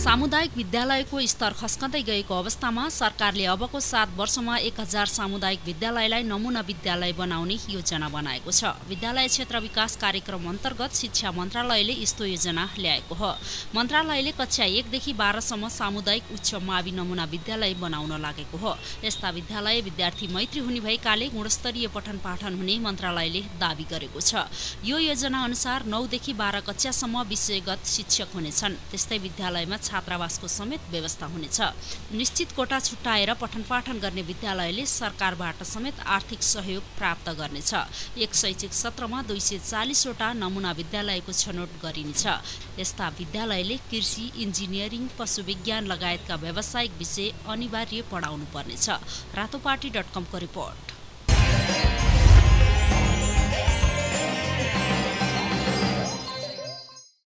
सामुदायिक विद्यालयको स्तर खस्कँदै गएको अवस्थामा सरकारले अबको सात वर्षमा एक हजार सामुदायिक विद्यालयलाई नमुना विद्यालय बनाउने योजना बनाएको छ। विद्यालय क्षेत्र विकास कार्यक्रम अन्तर्गत शिक्षा मन्त्रालयले यस्तो योजना ल्याएको हो। मन्त्रालयले कक्षा एकदेखि बाह्रसम्म सामुदायिक उच्च मावि नमुना विद्यालय बनाउन लागेको हो। यस्ता विद्यालय विद्यार्थी मैत्री हुने भएकाले गुणस्तरीय पठन पाठन हुने मन्त्रालयले दावी गरेको छ। यो योजना अनुसार नौदेखि बाह्र कक्षासम्म विषयगत शिक्षक हुनेछन्। त्यस्तै विद्यालयमा छात्रावासको समेत व्यवस्था हुनेछ। निश्चित कोटा छुट्याएर पठन पाठन गर्ने विद्यालयले सरकारबाट समेत आर्थिक सहयोग प्राप्त गर्नेछ। एक शैक्षिक सत्रमा दुई सय चालिसवटा नमुना विद्यालयको छनौट गरिनेछ। यस्ता विद्यालयले कृषि इन्जिनियरिङ पशुविज्ञान लगायतका व्यावसायिक विषय अनिवार्य पढाउनु पर्नेछ रातोपाटी डट कमको रिपोर्ट।